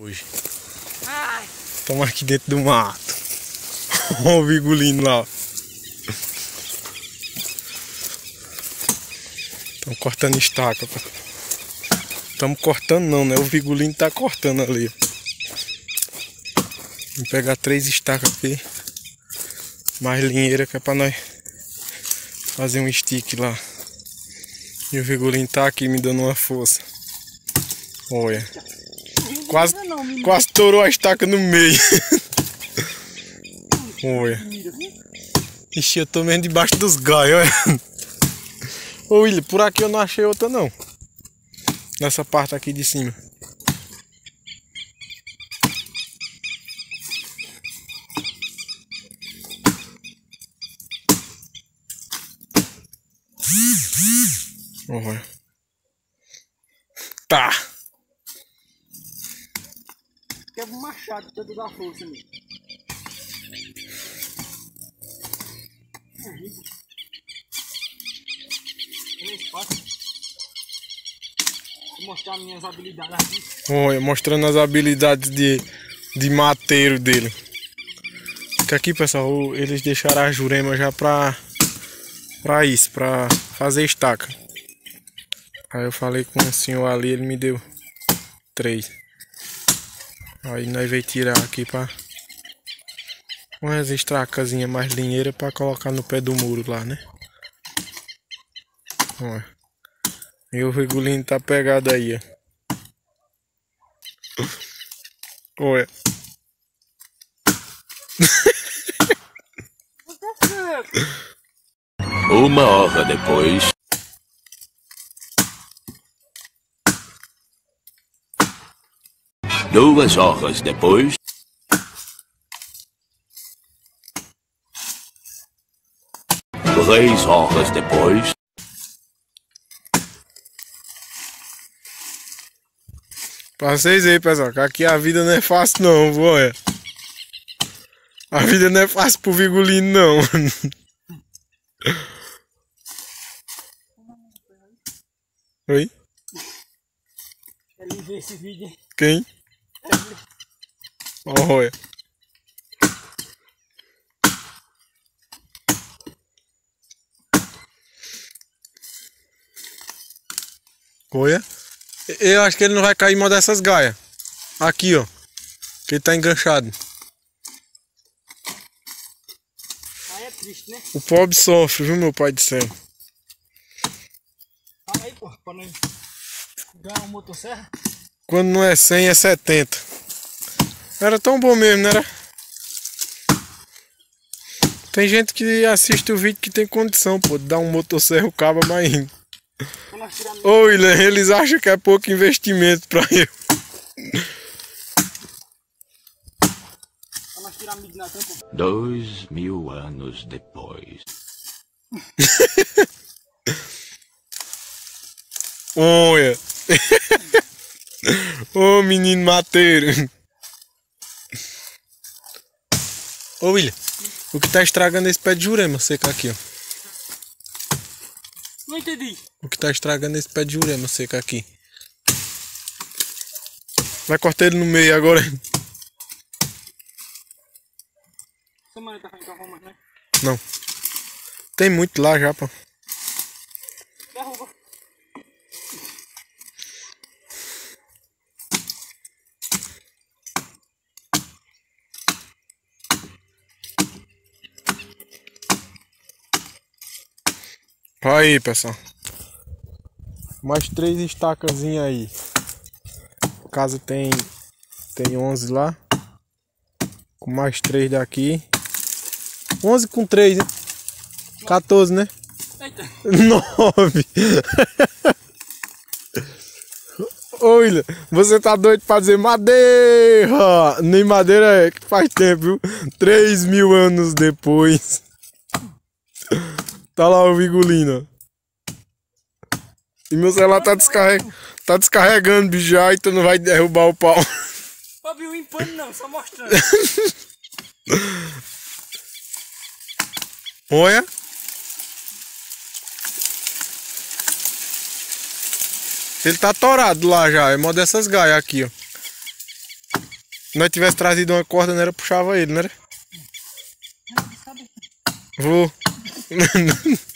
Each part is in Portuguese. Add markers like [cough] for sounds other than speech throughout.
Hoje. Estamos aqui dentro do mato. [laughs] Olha o vigulino lá. Estamos cortando estaca. Estamos cortando não, né? O vigulino tá cortando ali. Vou pegar três estacas aqui. Mais linheira que é pra nós fazer um stick lá. E o vigulino tá aqui me dando uma força. Olha. Quase, quase torou a estaca no meio. [laughs] olha. Ixi, eu tô mesmo debaixo dos galhos, olha. Ô William, por aqui eu não achei outra não. Nessa parte aqui de cima. Olha. Tá. Pra dar força ali. Vou mostrar minhas habilidades aqui. Olha, mostrando as habilidades de, de mateiro dele. Que aqui, pessoal, eles deixaram a jurema já pra, pra isso, pra fazer estaca. Aí eu falei com o senhor ali, ele me deu três. Aí nós veio tirar aqui pra umas estracazinhas mais linheiras pra colocar no pé do muro lá, né? Olha. E o regulinho tá pegado aí, ó. Olha. Uma hora depois. Duas horas depois. Três horas depois. Pra vocês aí, pessoal, que aqui a vida não é fácil não? Olha. A vida não é fácil pro Vigulino não. Oi? Ele vê esse vídeo. Quem? Olha. Olha. Eu acho que ele não vai cair em uma dessas gaias. Aqui, ó. Que ele tá enganchado. Aí é triste, né? O pobre sofre, viu, meu pai do céu? Fala aí, pô, pra nós ganhar uma motosserra. Quando não é 100, é 70. Era tão bom mesmo, não era? Tem gente que assiste o vídeo que tem condição, pô, de dar um motosserra o cabo mais tirar Ô, William, eles acham que é pouco investimento pra eu. Dois mil anos depois. [laughs] Olha. Ô, menino mateiro. Ô, William, o que tá estragando esse pé de jurema seca aqui, ó? Não entendi. O que tá estragando esse pé de jurema seca aqui? Vai cortar ele no meio agora. Né? Não. Tem muito lá já, pô. Aí, pessoal. Mais três estacazinhas aí. Caso tem tem 11 lá. Com mais três daqui. 11 com 3, né? 14, né? Eita. 9. Ô, William, você tá doido pra dizer madeira? Nem madeira é que faz tempo, viu? 3 mil anos depois. Tá lá o Vigulino. ó. E meu celular tá, descarreg... tá descarregando, bicho, já, então não vai derrubar o pau. Ô, viu, em pano não, só mostrando. [laughs] Olha. Ele tá torado lá já, é uma dessas gaias aqui, ó. Se nós tivesse trazido uma corda, não era puxava ele, não era? Vou. [laughs]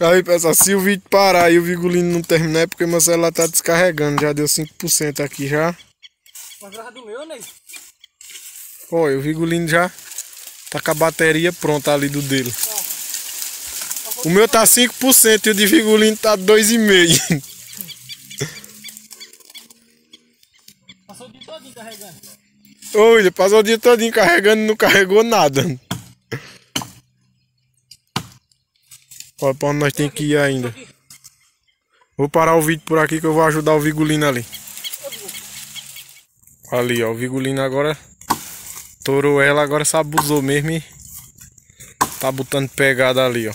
Aí, pessoal, se o vídeo parar e o Vigolino não terminar é porque meu celular tá descarregando. Já deu 5% aqui já. Mas do meu, né? Olha, o Vigolino já tá com a bateria pronta ali do dele. O meu tá 5% e o de Vigolino tá 2,5%. Passou o dia todinho carregando. Ele passou o dia todinho carregando e não carregou nada. Olha pra onde nós tem que ir ainda. Vou parar o vídeo por aqui que eu vou ajudar o Vigolino ali. Ali, ó. O Vigolino agora torou ela, agora se abusou mesmo e tá botando pegada ali, ó.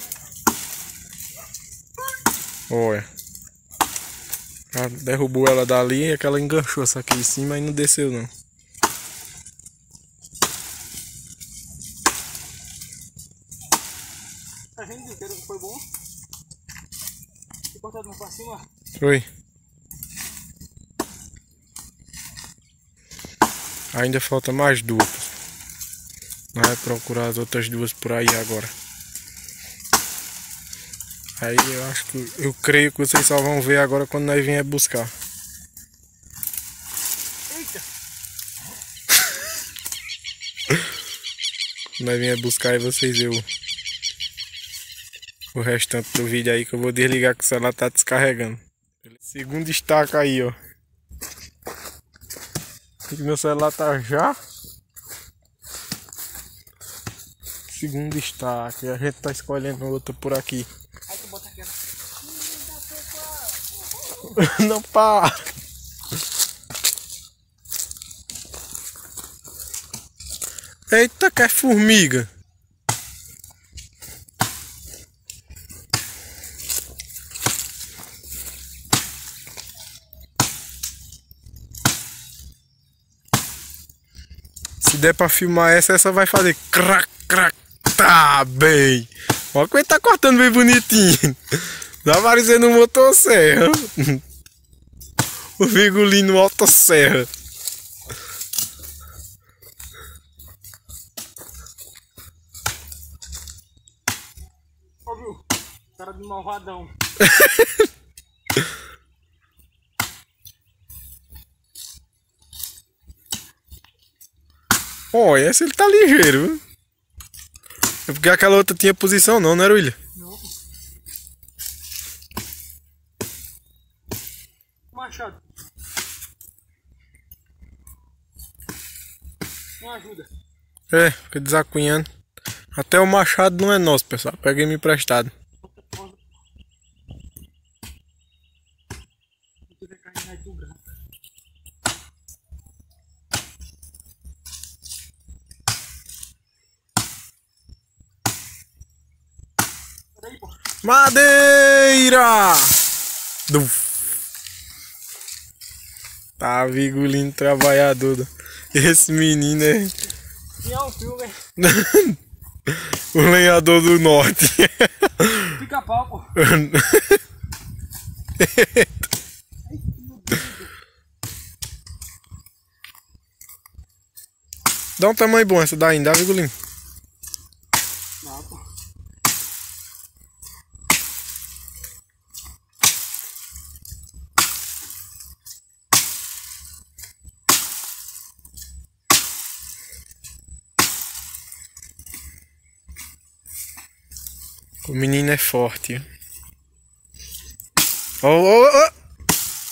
Olha. Derrubou ela dali e aquela enganchou essa aqui em cima e não desceu não. Vendo inteiro que foi bom? E cortado pra cima. Oi. Ainda falta mais duas. Nós vamos procurar as outras duas por aí agora. Aí eu acho que eu creio que vocês só vão ver agora quando nós vier buscar. Eita! Quando [laughs] nós vier buscar aí vocês verem o, restante do vídeo aí que eu vou desligar que o celular tá descarregando. Segundo destaque aí, ó. E meu celular tá já. Segundo destaque. A gente tá escolhendo outro por aqui. Aí tu bota aquela. [laughs] Não pá! Eita, que é formiga! Se der pra filmar essa, essa vai fazer crac, crac, tá bem! Olha como ele tá cortando bem bonitinho! Tá parecendo um motosserra! [laughs] O Vigolino Motosserra! Ó, viu? Cara de malvadão. [laughs] Olha, esse ele tá ligeiro, viu? É porque aquela outra tinha posição não, não era, William? Não. Machado. Me ajuda. É, fica desacunhando. Até o machado não é nosso, pessoal. Peguei me emprestado. Vou ter que carregar aí tu grava. Peraí, pô. Madeira! Duf. Tá vigolino trabalhador. Esse menino é um filme, [laughs] o lenhador do norte. pica-pau, pô. [laughs] Dá um tamanho bom essa daí, dá vigolino. O menino é forte. Ó, ó, ó!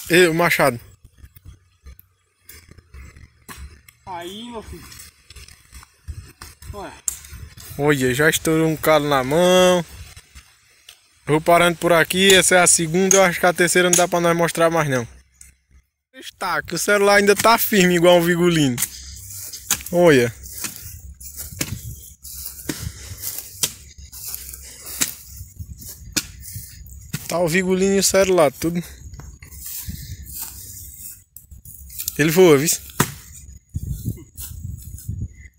Ei, o machado. Aí, meu filho. Ué, Olha, já estourou um calo na mão. Vou parando por aqui, essa é a segunda, eu acho que a terceira não dá pra nós mostrar mais não. Está, que o celular ainda tá firme igual um vigolino. Olha. Tá o vigolino e o celular, tudo. Ele voa, viu?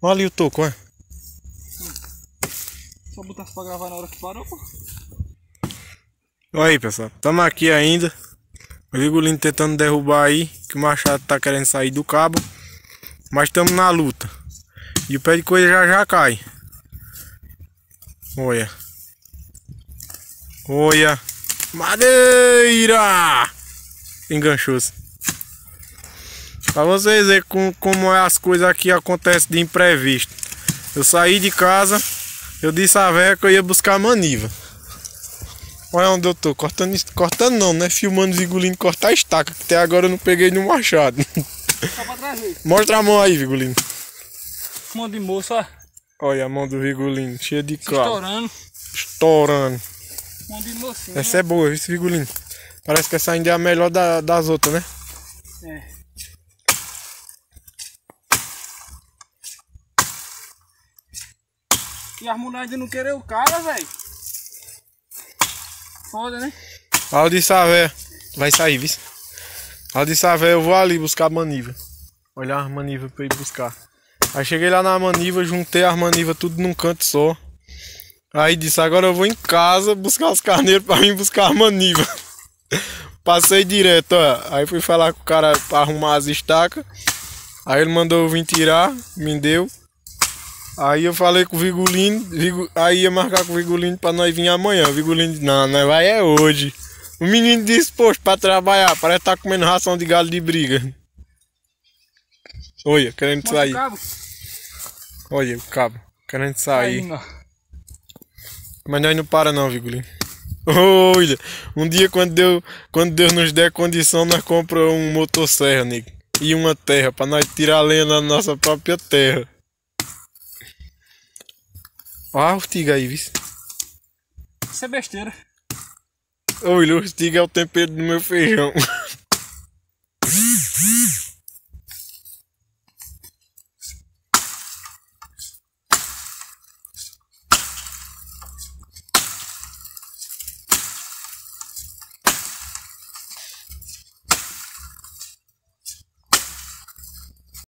Olha ali o toco, olha. só botasse pra gravar na hora que parou, pô. Olha aí, pessoal. Estamos aqui ainda. O Vigolino tentando derrubar aí, que o Machado tá querendo sair do cabo. Mas estamos na luta. E o pé de coisa já já cai. Olha. Olha. Madeira! Enganchou-se. Pra vocês verem como, como é as coisas aqui acontecem de imprevisto. Eu saí de casa, eu disse a véia que eu ia buscar maniva. Olha onde eu tô, cortando, cortando não, né? Filmando o Vigolino cortar a estaca, que até agora eu não peguei no machado. Mostra a mão aí, Vigolino. Mão de moço, ó. Olha a mão do Vigolino, cheia de cravo. estourando. Estourando. De mocinho. Essa é boa, esse Vigolino. Parece que essa ainda é a melhor da- das outras, né? É. E as mulheres ainda não querem o cara, velho. Foda, né? Aí eu disse a véia, vai sair, viu? Aí eu disse a véia, eu vou ali buscar a maniva. Olhar as manivas pra ir buscar. Aí cheguei lá na maniva, juntei as manivas tudo num canto só. Aí disse, agora eu vou em casa buscar os carneiros pra mim buscar a maniva. [laughs] Passei direto, ó. Aí fui falar com o cara pra arrumar as estacas. Aí ele mandou eu vir tirar, me deu. Aí eu falei com o Vigolino, Vigo- aí ia marcar com o Vigolino pra nós vir amanhã. O Vigolino disse, não, nós vai é hoje. O menino disposto pra trabalhar, parece que tá comendo ração de galo de briga. Olha, querendo Mostra sair. Olha o cabo, querendo sair. Aí. Mas nós não para não, Vigolino. [laughs] Olha, um dia quando, deu, quando Deus nos der condição, nós compramos um motosserra, nego. E uma terra, pra nós tirar a lenha na nossa própria terra. Olha a ortiga aí, viu? Isso é besteira. Olha, o ortiga é o tempero do meu feijão. [laughs]